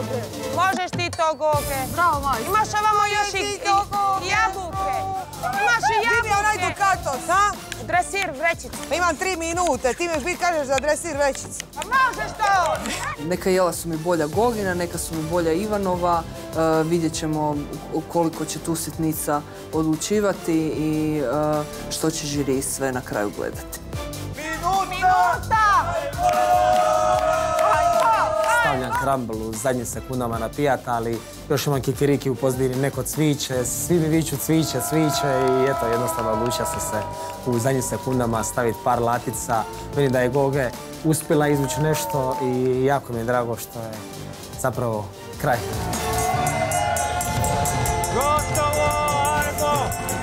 Goge. Možeš ti to, Goge. Bravo, majstor. Imaš ovamo još i, ti jabuke. Imaš i Di mi onaj jabuke. Dukatos, ha? Dresir vrećicu. Pa imam tri minute, ti mi vi kažeš za dresir većicu. Pa možeš to. Neka jela su mi bolja Gogina, neka su mi bolja Ivanova. E, vidjet ćemo koliko će tu sitnica odlučivati i e, što će žiri sve na kraju gledati. Minuta! stavljam krambl u zadnjim sekundama na pijat, ali još imam kikiriki u pozdini, neko cviće, svi mi viču cviće, cviće i eto, jednostavno odlučio sam se u zadnjim sekundama staviti par latica. Vidim da je Goge uspjela izvući nešto i jako mi je drago što je zapravo kraj. Ti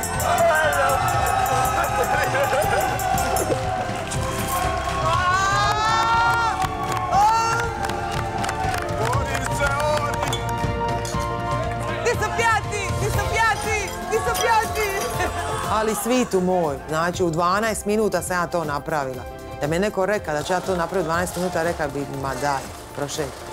Ali svitu moj, znači u 12 minuta sam ja to napravila. Da mi je neko reka da ću ja to napraviti u 12 minuta, reka bi, ma daj, prošetaj.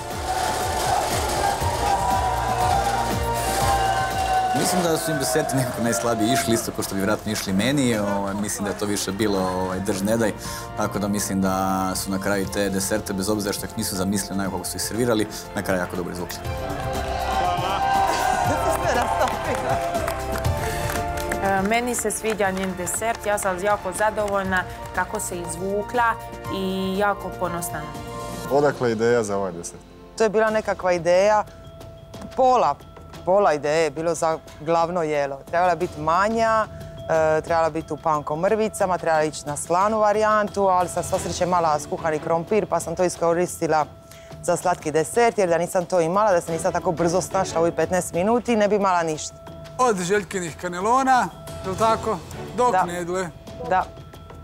Mislim da su im deserti nekako najslabije išli, isto kao što bi vjerojatno išli meni. Ovaj, mislim da je to više bilo ovaj, drž ne daj. Tako da mislim da su na kraju te deserte, bez obzira što ih nisu zamislili onako kako su ih servirali, na kraju jako dobro izvukli. E, Meni se sviđa njen desert, ja sam jako zadovoljna kako se izvukla i jako ponosna. Odakle ideja za ovaj desert? To je bila nekakva ideja, pola, pola ideje je bilo za glavno jelo. Trebala biti manja, e, trebala biti u panko mrvicama, trebala ići na slanu varijantu, ali sam sva sreće mala skuhani krompir, pa sam to iskoristila za slatki desert, jer da nisam to imala, da se nisam tako brzo snašla u ovih 15 minuti, ne bi imala ništa. Od željkinih kanelona, jel tako? Do Da. knedle. Da.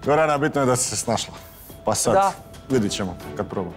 Gorana, bitno je da si se snašla. Pa sad, Da. vidit ćemo kad probam.